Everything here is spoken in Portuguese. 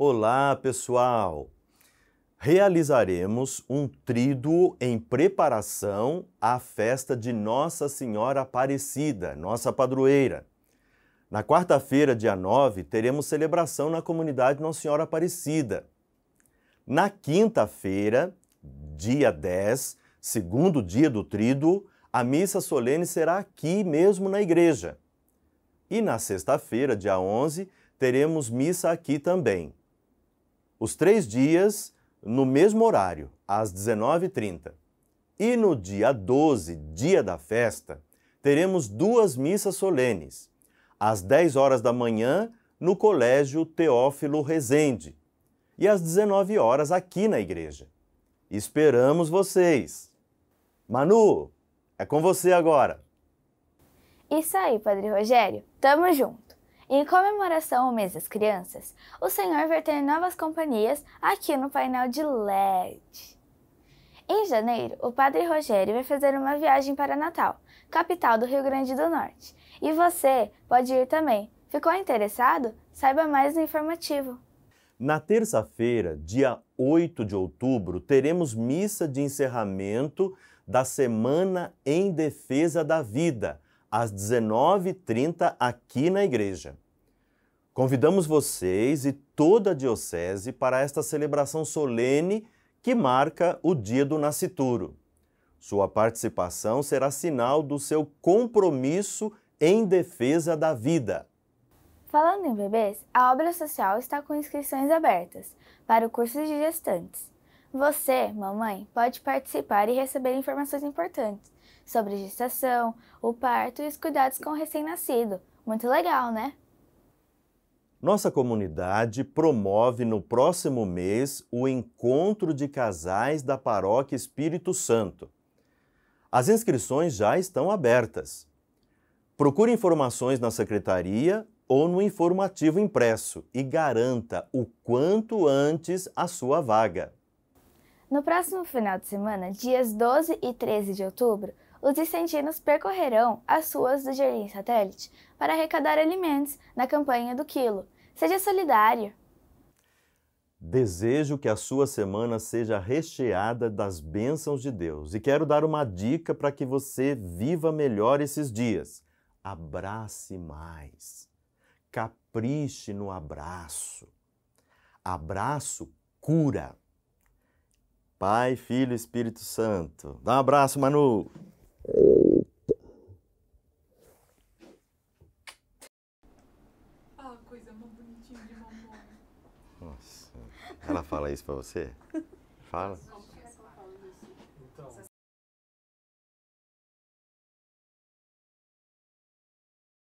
Olá, pessoal! Realizaremos um tríduo em preparação à festa de Nossa Senhora Aparecida, nossa padroeira. Na quarta-feira, dia 9, teremos celebração na comunidade Nossa Senhora Aparecida. Na quinta-feira, dia 10, segundo dia do tríduo, a missa solene será aqui mesmo na igreja. E na sexta-feira, dia 11, teremos missa aqui também. Os três dias no mesmo horário, às 19h30. E no dia 12, dia da festa, teremos duas missas solenes, às 10 horas da manhã, no Colégio Teófilo Rezende, e às 19 horas aqui na igreja. Esperamos vocês! Manu, é com você agora! Isso aí, Padre Rogério, tamo junto! Em comemoração ao mês das crianças, o Senhor vai ter novas companhias aqui no painel de LED. Em janeiro, o Padre Rogério vai fazer uma viagem para Natal, capital do Rio Grande do Norte. E você pode ir também. Ficou interessado? Saiba mais no informativo. Na terça-feira, dia 8 de outubro, teremos missa de encerramento da Semana em Defesa da Vida, às 19h30 aqui na igreja. Convidamos vocês e toda a Diocese para esta celebração solene que marca o dia do nascituro. Sua participação será sinal do seu compromisso em defesa da vida. Falando em bebês, a obra social está com inscrições abertas para o curso de gestantes. Você, mamãe, pode participar e receber informações importantes sobre gestação, o parto e os cuidados com o recém-nascido. Muito legal, né? Nossa comunidade promove no próximo mês o encontro de casais da Paróquia Espírito Santo. As inscrições já estão abertas. Procure informações na secretaria ou no informativo impresso e garanta o quanto antes a sua vaga. No próximo final de semana, dias 12 e 13 de outubro, os vicentinos percorrerão as ruas do Jardim Satélite para arrecadar alimentos na campanha do Quilo. Seja solidário! Desejo que a sua semana seja recheada das bênçãos de Deus e quero dar uma dica para que você viva melhor esses dias. Abrace mais. Capriche no abraço. Abraço cura. Pai, Filho e Espírito Santo. Dá um abraço, Manu. Ah, coisa mais bonitinha de mamãe. Nossa, ela fala isso pra você? Fala.